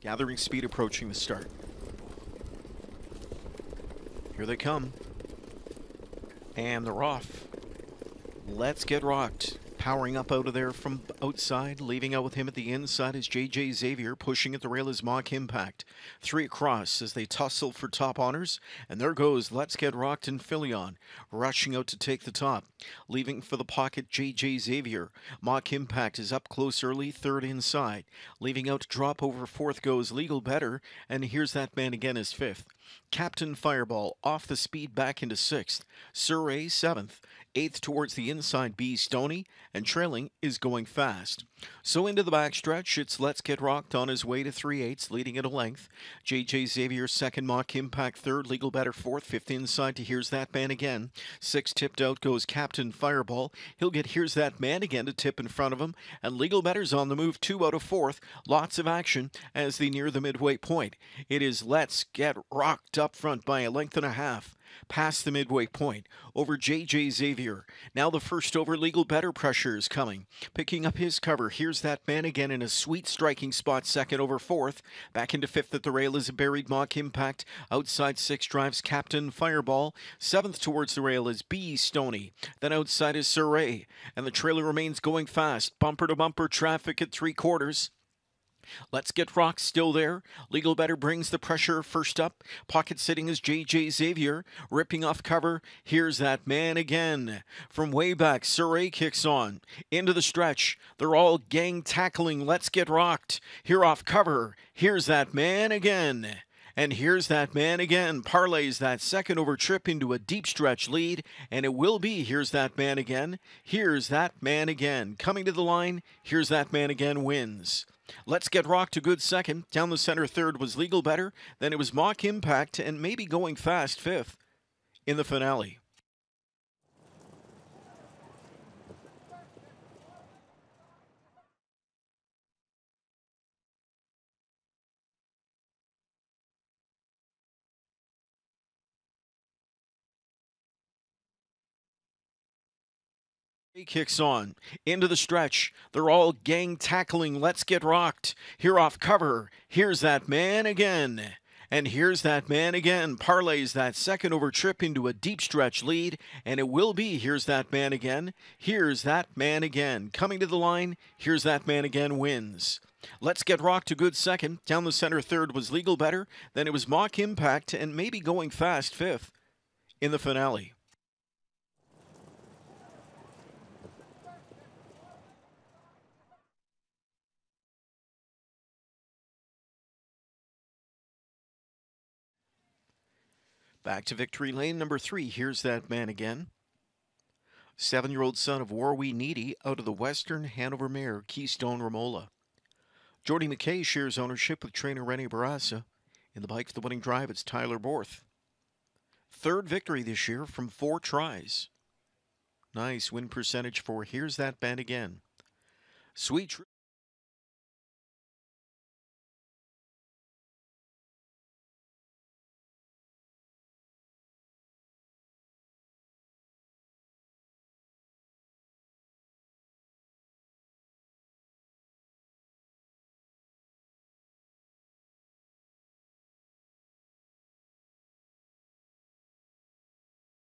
Gathering speed approaching the start. Here they come. And they're off. Let's get rocked. Powering up out of there from outside, leaving out with him at the inside is JJ Xavier. Pushing at the rail is Mock Impact. Three across as they tussle for top honors. And there goes Let's Get Rocked and Philion, rushing out to take the top. Leaving for the pocket JJ Xavier. Mock Impact is up close early, third inside. Leaving out drop over fourth goes Legal Better. And here's that man again as fifth. Captain Fireball off the speed back into sixth. Surrey seventh. Eighth towards the inside, B Stony, and trailing is going fast. So into the backstretch, it's Let's Get Rocked on his way to 3 eighths, leading at a length. JJ Xavier second, Mock Impact third, Legal Better fourth, fifth inside to Here's That Man Again. Six tipped out goes Captain Fireball. He'll get Here's That Man Again to tip in front of him, and Legal Better's on the move two out of fourth. Lots of action as they near the midway point. It is Let's Get Rocked up front by a length and a half past the midway point over JJ Xavier. Now the first over legal better pressure is coming. Picking up his cover. Here's that man again in a sweet striking spot, second over fourth. Back into fifth at the rail is a buried mock impact. Outside six drives Captain Fireball. Seventh towards the rail is B Stony. Then outside is Surrey. And the trailer remains going fast. Bumper to bumper traffic at three quarters. Let's Get Rock still there. Legal Better brings the pressure first up. Pocket sitting is JJ Xavier. Ripping off cover. Here's that man again. From way back, Surrey kicks on. Into the stretch. They're all gang tackling. Let's Get Rocked. Here off cover. Here's that man again. And here's that man again. Parlays that second over trip into a deep stretch lead. And it will be here's that man again. Here's that man again. Coming to the line. Here's that man again wins. Let's Get Rocked to good second. Down the center third was Legal Better. Then it was Mock Impact and maybe going fast fifth in the finale. Kicks on into the stretch. They're all gang tackling. Let's get rocked. Here off cover. Here's that man again. And here's that man again. Parlays that second over trip into a deep stretch lead. And it will be here's that man again. Here's that man again. Coming to the line. Here's that man again wins. Let's get rocked to good second. Down the center third was legal better. Then it was mock impact and maybe going fast fifth in the finale. Back to victory lane number three. Here's that man again. Seven year old son of Warrawee Needy out of the Western Hanover mare, Keystone Romola. Jordy McKay shares ownership with trainer Rennie Barassa. In the bike for the winning drive, it's Tyler Borth. Third victory this year from four tries. Nice win percentage for Here's That Man Again. Sweet.